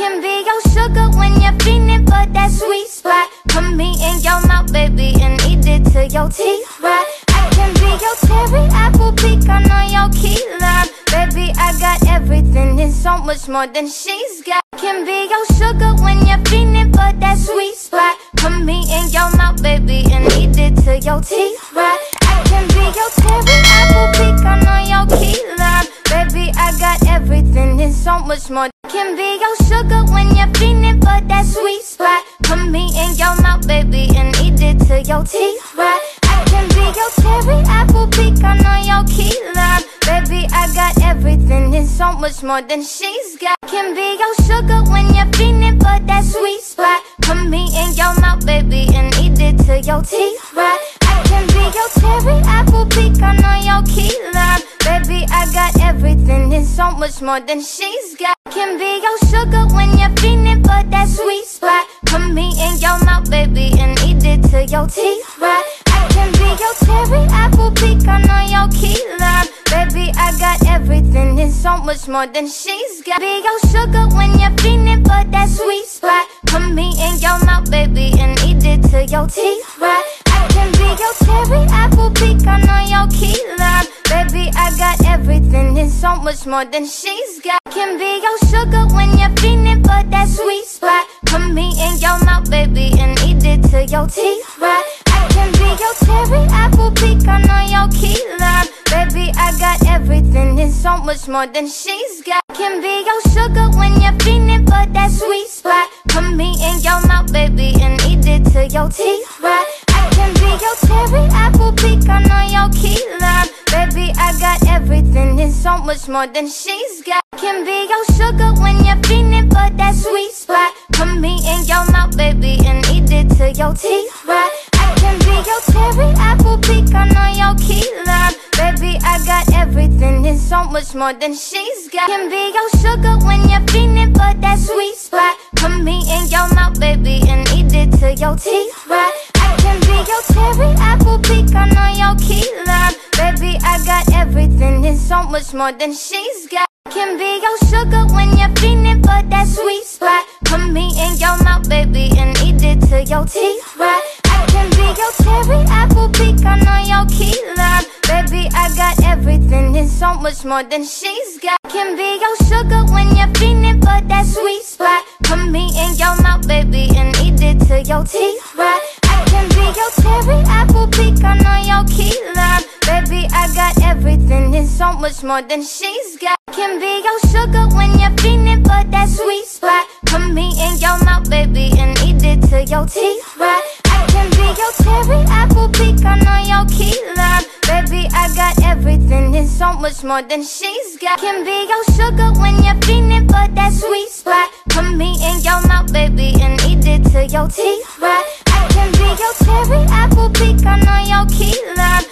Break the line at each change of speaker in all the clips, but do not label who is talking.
can be your sugar when you're feeling for that sweet spot. Put me in your mouth, baby, and eat it till your teeth rot. I can be your cherry apple pecan on your key lime. Baby, I got everything and so much more than she's got. Can be your sugar when you're feeling for that sweet spot. Put me in your mouth, baby, and eat it till your teeth rot. I can be your more. Can be your sugar when you're feeling for that sweet spot. Put me in your mouth, baby, and eat it till your teeth rot. I can be your cherry apple pecan on your key lime. Baby, I got everything and so much more than she's got. Can be your sugar when you're feeling for that sweet spot. Put me in your mouth, baby, and eat it till your teeth rot. I can be your more than she's got. Can be your sugar when you're feeling for that sweet spot. Put me in your mouth, baby, and eat it till your teeth rot. I can be your cherry apple pecan on your key lime. Baby, I got everything and so much more than she's got. Be your sugar when you're feeling for that sweet spot. Put me in your mouth, baby, and eat it till your teeth rot. I can be your cherry apple pecan on your key lime. Baby, I got everything and so much more than she's got. Can be your sugar when you're feeling for that sweet spot. Put me in your mouth, baby, and eat it till your teeth rot. I can be your cherry apple pecan on your key lime. Baby, I got everything and so much more than she's got. Can be your sugar when you're feeling for that sweet spot. Put me in your mouth, baby, and eat it till your teeth more than she's got. Can be your sugar when you're feeling for that sweet spot. Put me in your mouth, baby, and eat it till your teeth rot. I can be your cherry apple pecan on your key lime. Baby, I got everything and so much more than she's got. Can be your sugar when you're feeling for that sweet spot. Put me in your mouth, baby, and eat it till your teeth rot. I can be your cherry apple pecan on your key lime. Baby, much more than she's got. Can be your sugar when you're feeling for that sweet spot. Put me in your mouth, baby, and eat it till your teeth rot. I can be your cherry apple pecan on your key lime. Baby, I got everything and so much more than she's got. Can be your sugar when you're feeling for that sweet spot. Put me in your mouth, baby, and eat it till your teeth rot. More than she's got. Can be your sugar when you're feeling for that sweet spot. Put me in your mouth, baby, and eat it till your teeth rot. I can be your cherry apple pecan on your key lime. Baby, I got everything and so much more than she's got. Can be your sugar when you're feeling for that sweet spot. Put me in your mouth, baby, and eat it till your teeth rot. I can be your cherry apple pecan on your key lime.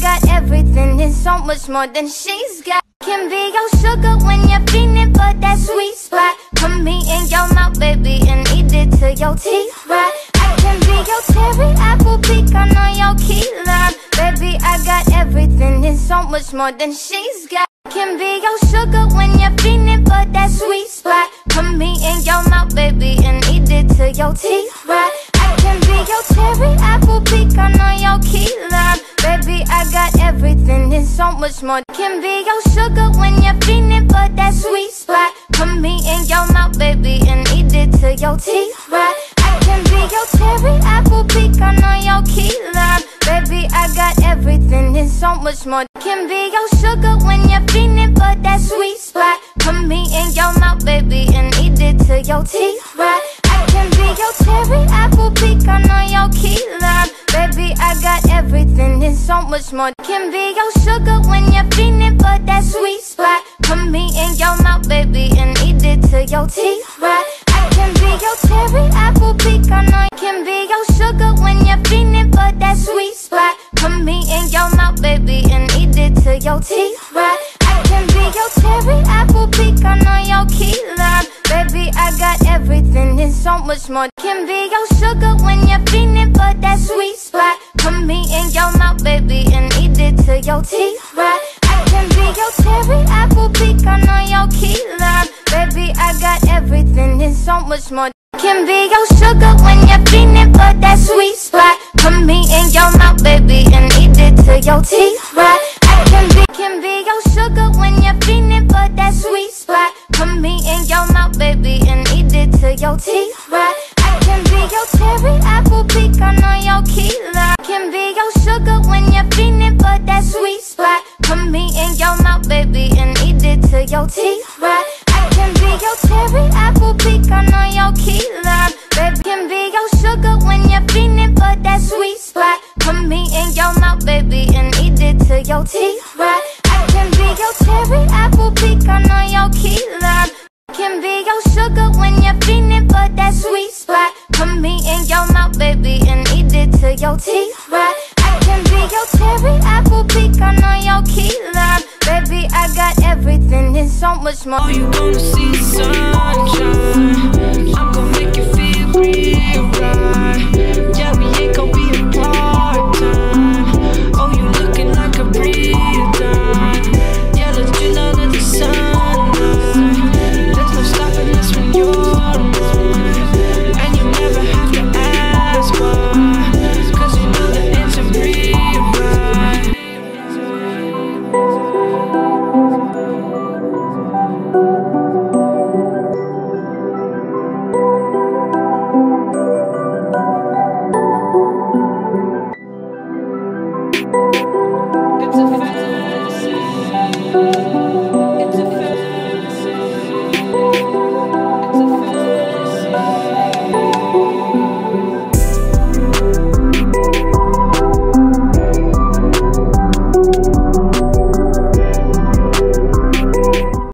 Got everything and so much more than she's got. Can be your sugar when you're feeling for that sweet spot. Put me in your mouth, baby, and eat it till your teeth rot. I can be your cherry apple pecan on your key lime. Baby, I got everything and so much more than she's got. Can be your sugar when you're feeling for that sweet spot. Put me in your mouth, baby, and eat it till your teeth rot. I can be your cherry apple pecan on your key lime. Baby, I got everything and so much more. Can be your sugar when you're feeling for that sweet spot. Put me in your mouth, baby, and eat it till your teeth rot. I can be your cherry apple pecan on your key lime. Baby, I got everything and so much more. Can be your sugar when you're feeling for that sweet spot. Put me in your mouth, baby, and eat it till your teeth rot. I can be your cherry apple pecan on your key lime. Baby, I much more. Can be your sugar when you're feeling for that sweet spot. Put me in your mouth, baby, and eat it till your teeth rot. I can be your cherry apple pecan on. Can be your sugar more. Can be your sugar when you're feeling for that sweet spot. Put me in your mouth, baby, and eat it till your teeth rot. I can be your cherry apple I know your key lime. Baby, I got everything and so much more. Can be your sugar when you're feeling for that sweet spot. Put me in your mouth, baby, and eat it till your teeth rot. I can be, can be your sugar when you're feeling for that sweet spot. Put me in your mouth, baby, and eat it till your teeth rot. Apple peak, I know your key lime. Can be your sugar when you're feeling for that sweet spot. Put me in your mouth, baby, and everything is so much more.
You gonna see sunshine. I'm gonna